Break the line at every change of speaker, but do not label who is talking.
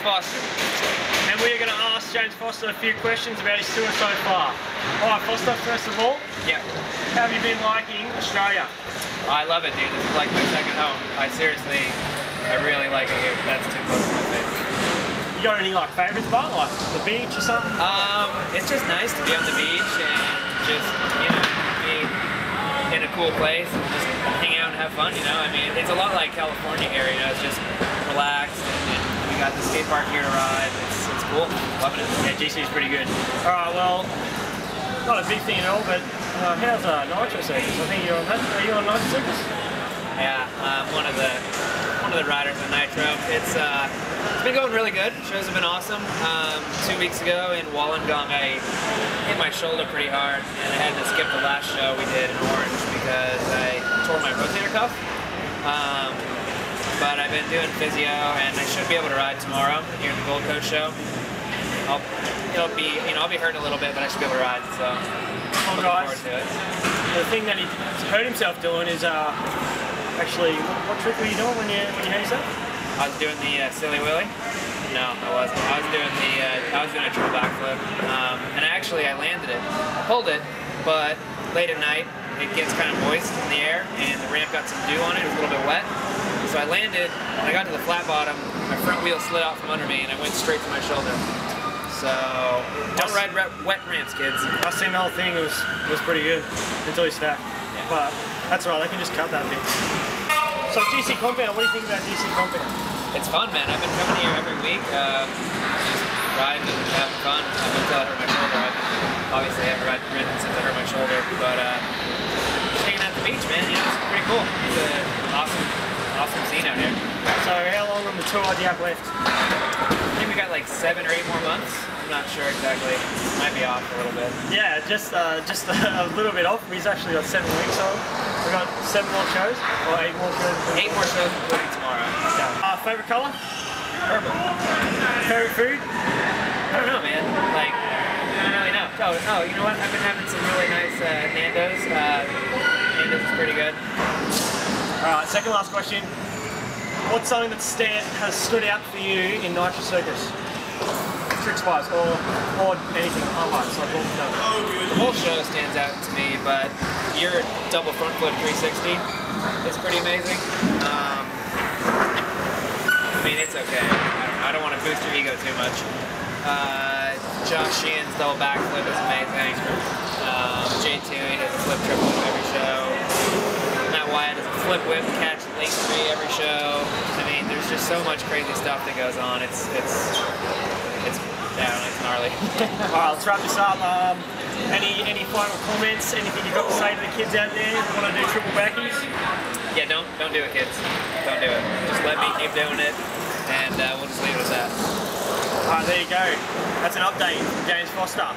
Foster.
And we are going to ask James Foster a few questions about his tour so far. All right, Foster, first of all,
Yeah.
how have you been liking Australia?
I love it, dude. This is like my second home. I seriously, I really like it here. That's too close to my face.
You got any like favourites, but like the beach or something?
Um, it's just nice to be on the beach and just, you know, be in a cool place and just hang out and have fun, you know? I mean, it's a lot like California here, you know? It's just relaxed and, and we got the skate park here ride. It's, it's cool. Loving it.
Yeah, GC is pretty good. Right, well, not a big thing at all, but uh, how's uh, Nitro Circus? I think you're on that. Are you on Nitro Circus?
Yeah, I'm one of the one of the riders on Nitro. It's uh, it's been going really good. Shows have been awesome. Um, two weeks ago in Wollongong, I hit my shoulder pretty hard, and I had to skip the last show we did in Orange because I tore my rotator cuff. Um, but I've been doing physio, and I should be able to ride tomorrow here in the Gold Coast show. I'll, it'll be, you know, I'll be hurting a little bit, but I should be able to ride. So,
Well,
looking
guys,
forward to it.
the thing that he hurt himself doing is uh, actually, what, what trick were you doing when you when you hurt yourself?
I was doing the uh, silly willy. No, I wasn't. I was doing the uh, I was doing a triple backflip, um, and actually I landed it. I pulled it, but late at night it gets kind of moist in the air, and the ramp got some dew on it. It was a little bit wet. So I landed. When I got to the flat bottom, my front wheel slid out from under me, and I went straight to my shoulder. So don't ride wet ramps, kids.
I seen the whole thing. It was it was pretty good until you snapped. But that's all right. They can just cut that bit. So GC Compound. What do you think about GC Compound?
It's fun, man. I've been coming here every week, uh, just riding and having fun up until I hurt my shoulder. I've obviously haven't ridden, ridden since I hurt my shoulder, but uh, just hanging out at the beach, man. You know, it's pretty cool. It's an awesome, awesome scene out here.
So how long on the tour do you have left?
I think we got like seven or eight more months. I'm not sure exactly. Might be off a little bit.
Yeah, just uh, just a little bit off. We've actually got seven weeks on. We've got seven more shows, or eight more shows.
Eight more shows including tomorrow.
Uh, favorite color?
Purple.
Favorite food?
I don't know, man. Like, I don't really know. Oh, oh, you know what? I've been having some really nice uh, Nando's. Uh, Nando's is pretty good.
All right, second last question. What's something that stand, has stood out for you in Nitro Circus? Tricks wise, or, or anything, highlights, like we've.
The whole show stands out to me, but your double front flip 360 is pretty amazing. Um, I mean, it's okay. I don't, want to boost your ego too much. Uh, Josh Sheehan's double backflip is amazing. Um, Jay Toohey does a flip triple every show. Matt Whyatt does a flip whip catch late three every show. I mean, there's just so much crazy stuff that goes on. It's it's it's yeah, I don't know, it's gnarly.
All right, let's wrap this up. Um, any any final comments? Anything you've got to say to the kids out there who want to do triple backies?
Yeah, don't don't do it, kids. Don't do it. Just let me keep doing it, and uh, we'll just leave it at that.
All right, there you go. That's an update from James Foster.